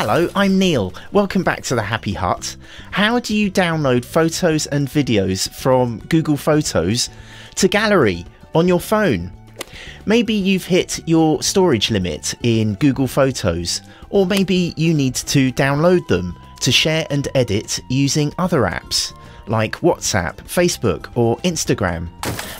Hello, I'm Neil. Welcome back to the Happy Hut. How do you download photos and videos from Google Photos to Gallery on your phone? Maybe you've hit your storage limit in Google Photos, or maybe you need to download them to share and edit using other apps like WhatsApp, Facebook, or Instagram.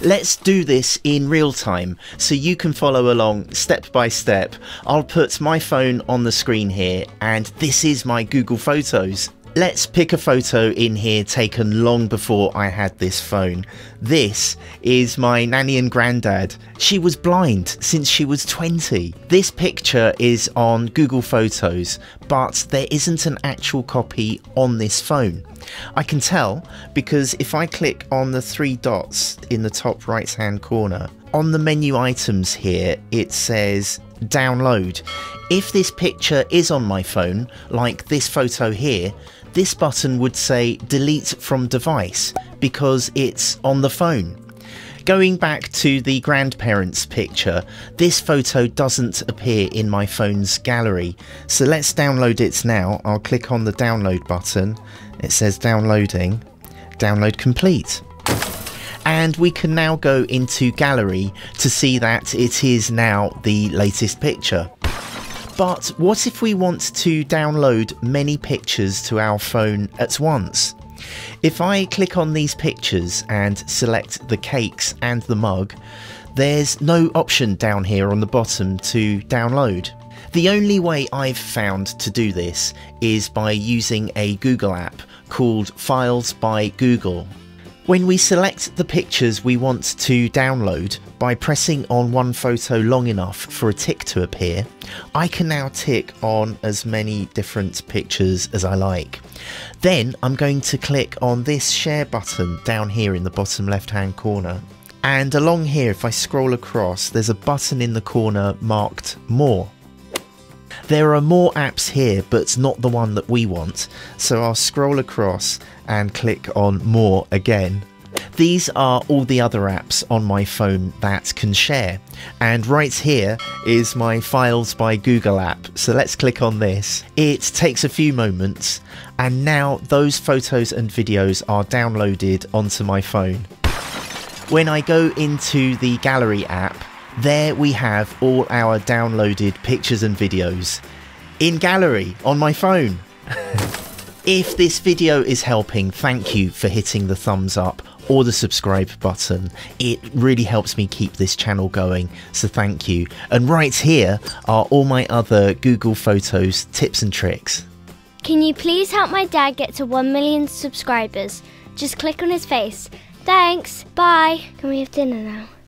Let's do this in real time so you can follow along step by step. I'll put my phone on the screen here, and this is my Google Photos. Let's pick a photo in here taken long before I had this phone. This is my nanny and granddad. She was blind since she was 20. This picture is on Google Photos, but there isn't an actual copy on this phone. I can tell because if I click on the three dots in the top right hand corner, on the menu items here, it says download. If this picture is on my phone, like this photo here, this button would say delete from device because it's on the phone. Going back to the grandparents picture, this photo doesn't appear in my phone's gallery. So let's download it now. I'll click on the download button. It says downloading. Download complete. And we can now go into gallery to see that it is now the latest picture. But what if we want to download many pictures to our phone at once? If I click on these pictures and select the cakes and the mug, there's no option down here on the bottom to download. The only way I've found to do this is by using a Google app called Files by Google when we select the pictures we want to download by pressing on one photo long enough for a tick to appear, I can now tick on as many different pictures as I like. Then I'm going to click on this share button down here in the bottom left hand corner. And along here, if I scroll across, there's a button in the corner marked more. There are more apps here, but not the one that we want. So I'll scroll across and click on more again. These are all the other apps on my phone that can share. And right here is my Files by Google app. So let's click on this. It takes a few moments, and now those photos and videos are downloaded onto my phone. When I go into the Gallery app, there we have all our downloaded pictures and videos in gallery on my phone. if this video is helping, thank you for hitting the thumbs up or the subscribe button. It really helps me keep this channel going, so thank you. And right here are all my other Google Photos tips and tricks. Can you please help my dad get to 1 million subscribers? Just click on his face. Thanks, bye. Can we have dinner now?